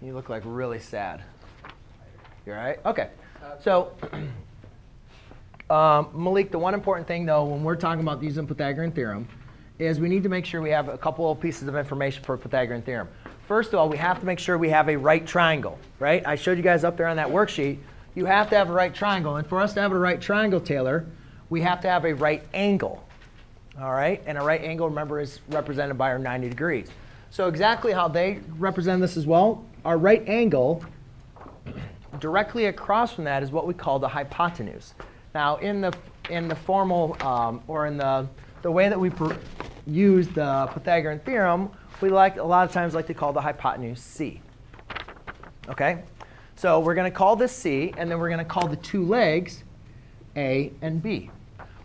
You look like really sad. You all right? Okay. So, um, Malik, the one important thing though, when we're talking about using Pythagorean theorem, is we need to make sure we have a couple of pieces of information for Pythagorean theorem. First of all, we have to make sure we have a right triangle, right? I showed you guys up there on that worksheet. You have to have a right triangle. And for us to have a right triangle, Taylor, we have to have a right angle. All right? And a right angle, remember, is represented by our 90 degrees. So exactly how they represent this as well, our right angle directly across from that is what we call the hypotenuse. Now, in the, in the formal, um, or in the, the way that we use the Pythagorean theorem, we like a lot of times like to call the hypotenuse c. Okay? So we're going to call this c, and then we're going to call the two legs a and b,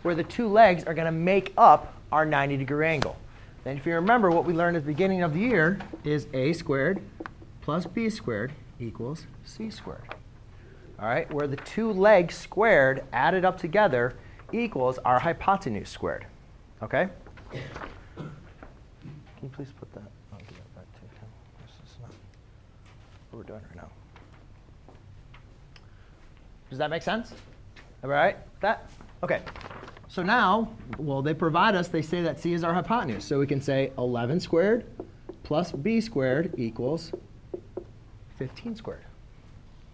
where the two legs are going to make up our 90 degree angle. Then if you remember what we learned at the beginning of the year is a squared plus b squared equals c squared. All right, where the two legs squared added up together equals our hypotenuse squared. Okay? Can you please put that? I'll give that back to him. This is not what we're doing right now. Does that make sense? All right? That? Okay. So now, well, they provide us, they say that c is our hypotenuse. So we can say 11 squared plus b squared equals 15 squared.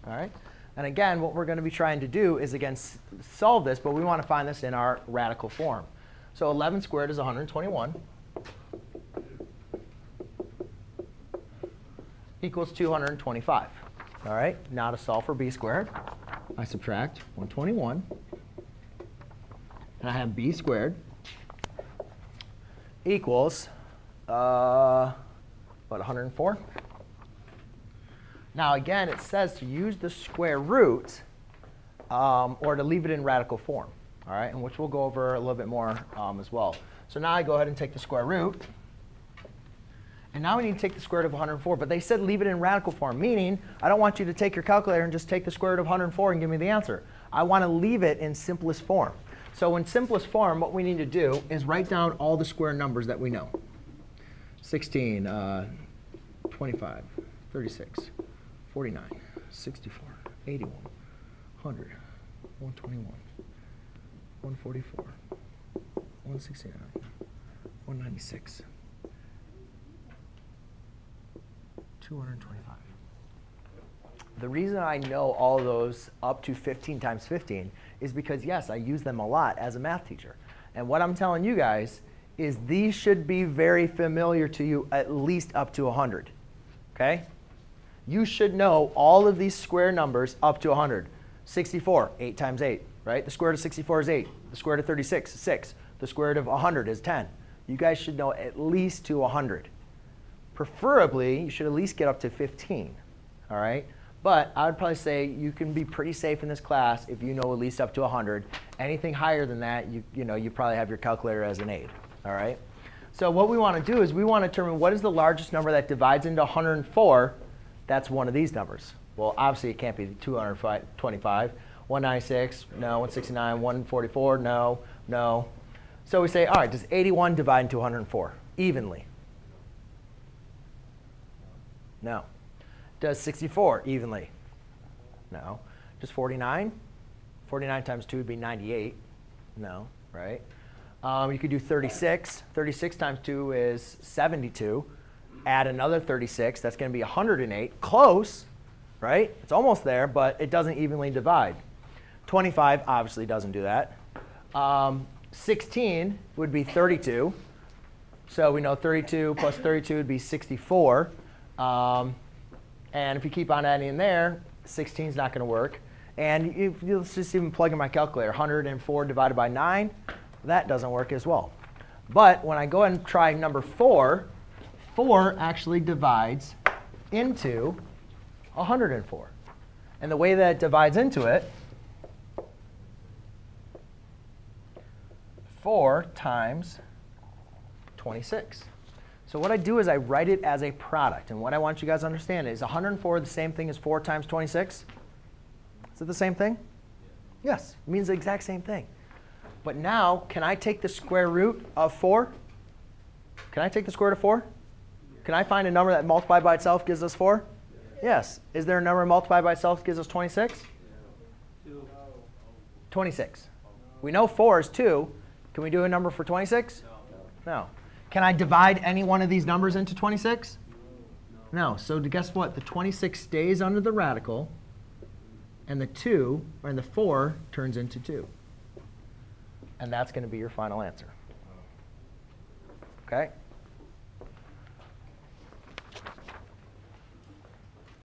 All right? And again, what we're going to be trying to do is, again, solve this, but we want to find this in our radical form. So 11 squared is 121 equals 225. All right, now to solve for b squared, I subtract 121. And I have b squared equals, uh, what, 104? Now again, it says to use the square root um, or to leave it in radical form, all right, and which we'll go over a little bit more um, as well. So now I go ahead and take the square root. And now we need to take the square root of 104. But they said leave it in radical form, meaning I don't want you to take your calculator and just take the square root of 104 and give me the answer. I want to leave it in simplest form. So in simplest form, what we need to do is write down all the square numbers that we know. 16, uh, 25, 36, 49, 64, 81, 100, 121, 144, 169, 196, 225. The reason I know all those up to 15 times 15 is because, yes, I use them a lot as a math teacher. And what I'm telling you guys is these should be very familiar to you at least up to 100. Okay? You should know all of these square numbers up to 100. 64, 8 times 8, right? The square root of 64 is 8. The square root of 36 is 6. The square root of 100 is 10. You guys should know at least to 100. Preferably, you should at least get up to 15, all right? But I would probably say you can be pretty safe in this class if you know at least up to 100. Anything higher than that, you, you, know, you probably have your calculator as an aid, all right? So what we want to do is we want to determine what is the largest number that divides into 104 that's one of these numbers. Well, obviously it can't be 225. 196, no. 169, 144, no, no. So we say, all right, does 81 divide into 104 evenly? No. Does 64 evenly? No. Does 49? 49 times 2 would be 98. No, right? Um, you could do 36. 36 times 2 is 72 add another 36. That's going to be 108. Close, right? It's almost there, but it doesn't evenly divide. 25 obviously doesn't do that. Um, 16 would be 32. So we know 32 plus 32 would be 64. Um, and if you keep on adding in there, 16 is not going to work. And you, let's just even plug in my calculator. 104 divided by 9, that doesn't work as well. But when I go and try number 4, 4 actually divides into 104. And the way that it divides into it, 4 times 26. So what I do is I write it as a product. And what I want you guys to understand is 104 the same thing as 4 times 26? Is it the same thing? Yes, it means the exact same thing. But now, can I take the square root of 4? Can I take the square root of 4? Can I find a number that multiplied by itself gives us 4? Yes. Is there a number multiplied by itself gives us 26? 26. We know 4 is 2. Can we do a number for 26? No. Can I divide any one of these numbers into 26? No. So guess what? The 26 stays under the radical, and the 2, or the 4, turns into 2. And that's going to be your final answer. Okay?